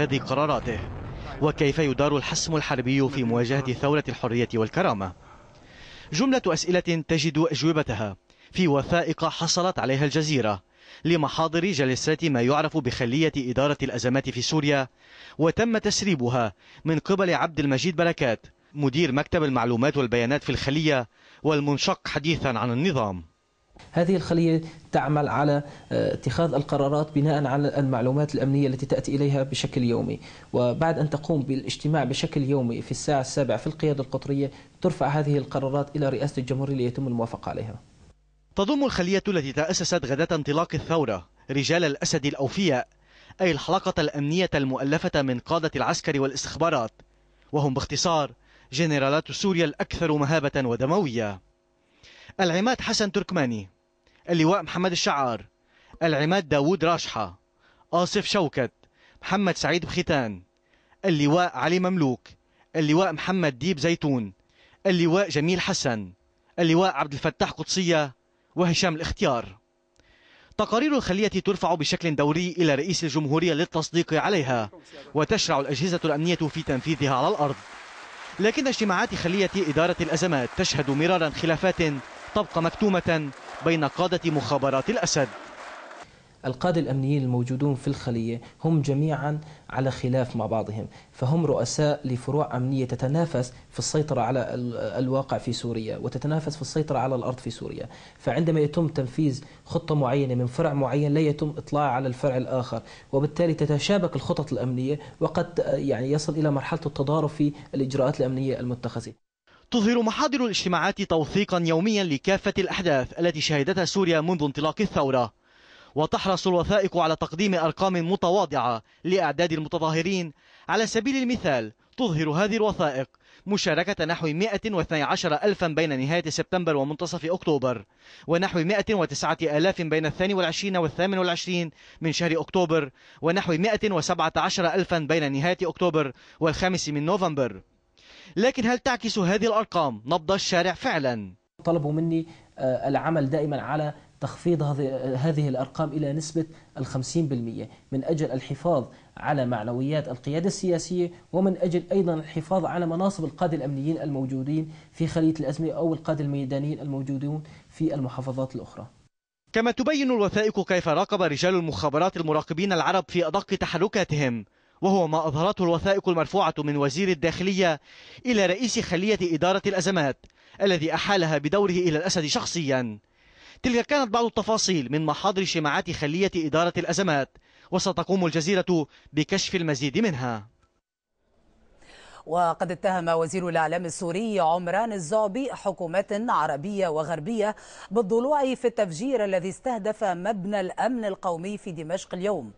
اتخاذ قراراته. وكيف يدار الحسم الحربي في مواجهة ثورة الحرية والكرامة. جملة أسئلة تجد أجوبتها. في وثائق حصلت عليها الجزيرة. لمحاضر جلسات ما يعرف بخلية إدارة الأزمات في سوريا. وتم تسريبها من قبل عبد المجيد بركات مدير مكتب المعلومات والبيانات في الخلية والمنشق حديثا عن النظام. هذه الخلية تعمل على اتخاذ القرارات بناء على المعلومات الأمنية التي تأتي إليها بشكل يومي. وبعد أن تقوم بالاجتماع بشكل يومي في الساعة السابعة في القيادة القطرية ترفع هذه القرارات إلى رئاسة الجمهورية ليتم الموافقة عليها. تضم الخلية التي تأسست غداة انطلاق الثورة رجال الأسد الأوفياء أي الحلقة الأمنية المؤلفة من قادة العسكر والاستخبارات وهم باختصار جنرالات سوريا الأكثر مهابة ودموية. العماد حسن تركماني اللواء محمد الشعار العماد داوود راشحة آصف شوكت محمد سعيد بختان اللواء علي مملوك اللواء محمد ديب زيتون اللواء جميل حسن اللواء عبد الفتاح قدسية وهشام الاختيار. تقارير الخلية ترفع بشكل دوري إلى رئيس الجمهورية للتصديق عليها وتشرع الأجهزة الأمنية في تنفيذها على الأرض. لكن اجتماعات خلية إدارة الأزمات تشهد مرارا خلافات تبقى مكتومة بين قادة مخابرات الأسد. القادة الأمنيين الموجودون في الخلية هم جميعا على خلاف مع بعضهم فهم رؤساء لفروع أمنية تتنافس في السيطرة على الواقع في سوريا وتتنافس في السيطرة على الأرض في سوريا. فعندما يتم تنفيذ خطة معينة من فرع معين لا يتم إطلاع على الفرع الآخر وبالتالي تتشابك الخطط الأمنية وقد يعني يصل إلى مرحلة التضارب في الإجراءات الأمنية المتخذة. تظهر محاضر الاجتماعات توثيقا يوميا لكافة الأحداث التي شهدتها سوريا منذ انطلاق الثورة. وتحرص الوثائق على تقديم أرقام متواضعة لأعداد المتظاهرين. على سبيل المثال تظهر هذه الوثائق مشاركة نحو 112 ألفا بين نهاية سبتمبر ومنتصف أكتوبر ونحو 109 ألاف بين الثاني والعشرين والثامن والعشرين من شهر أكتوبر ونحو 117 ألفا بين نهاية أكتوبر والخامس من نوفمبر. لكن هل تعكس هذه الأرقام نبض الشارع فعلا؟ طلبوا مني العمل دائما على تخفيض هذه الأرقام إلى نسبة الخمسين بالمية. من أجل الحفاظ على معنويات القيادة السياسية ومن أجل أيضا الحفاظ على مناصب القادة الأمنيين الموجودين في خلية الأزمة أو القادة الميدانيين الموجودون في المحافظات الأخرى. كما تبين الوثائق كيف راقب رجال المخابرات المراقبين العرب في أدق تحركاتهم. وهو ما أظهرته الوثائق المرفوعة من وزير الداخلية إلى رئيس خلية إدارة الأزمات الذي أحالها بدوره إلى الأسد شخصيا. تلك كانت بعض التفاصيل من محاضر اجتماعات خلية إدارة الأزمات وستقوم الجزيرة بكشف المزيد منها. وقد اتهم وزير الإعلام السوري عمران الزعبي حكومات عربية وغربية بالضلوع في التفجير الذي استهدف مبنى الأمن القومي في دمشق اليوم.